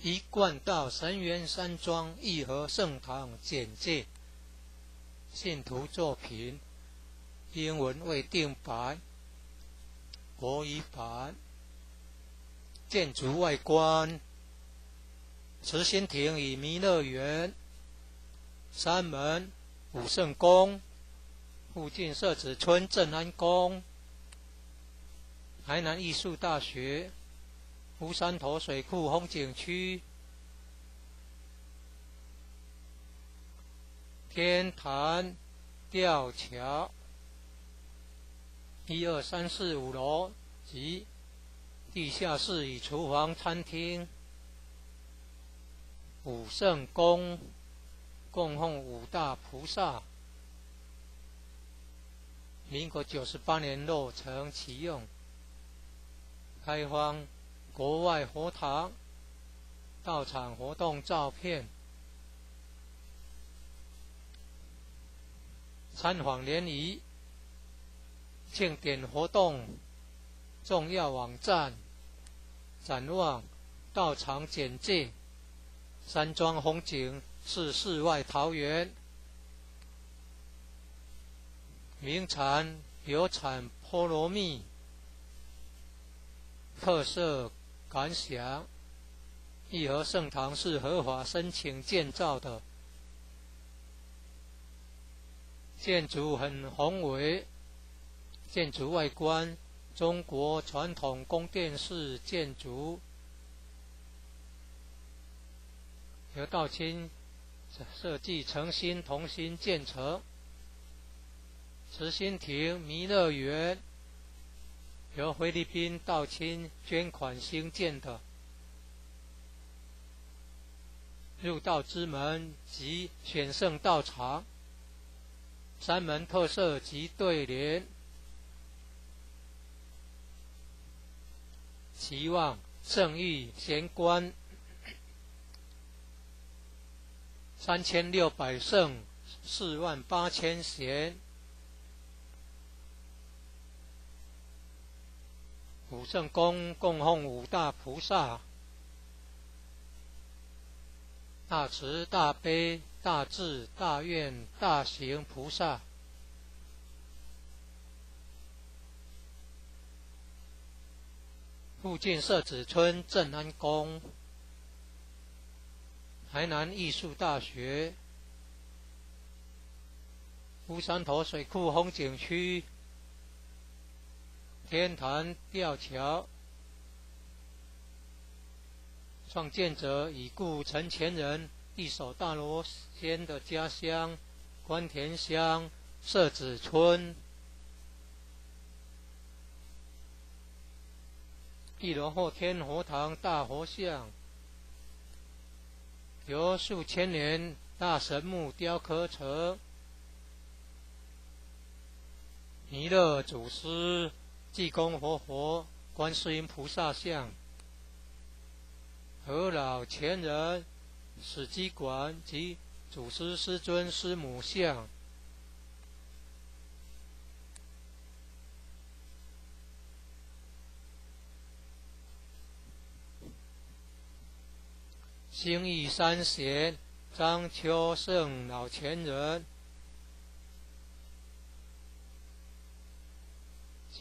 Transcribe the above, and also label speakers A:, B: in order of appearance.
A: 一贯道神源山庄义和圣堂简介。信徒作品，英文未定版，国语版。建筑外观，慈心亭与弥勒园，山门武圣宫，附近设置村镇安宫，台南艺术大学，湖山头水库风景区，天坛吊桥，一二三四五楼及。地下室与厨房、餐厅，武圣宫供奉五大菩萨。民国九十八年落成启用，开荒国外佛堂到场活动照片，参访联谊庆典活动。重要网站，展望道场简介，山庄风景是世外桃源，名产有产菠萝蜜，特色感想，义和圣堂是合法申请建造的，建筑很宏伟，建筑外观。中国传统宫殿式建筑，由道清设计，诚心同心建成。慈心亭弥勒园由菲律宾道清捐款兴建的。入道之门及选圣道场，三门特色及对联。期望圣誉贤官三千六百圣四万八千贤五圣宫供奉五大菩萨。大慈大悲大智大愿大行菩萨。附近社子村镇安宫，台南艺术大学，乌山头水库风景区，天坛吊桥，创建者已故陈前人一手大罗仙的家乡关田乡社子村。一楼后天佛堂大佛像，由数千年大神木雕刻成。弥勒祖师、济公活佛、观世音菩萨像，和老前人史基馆及祖师师尊师母像。兴义三贤张秋胜老前人，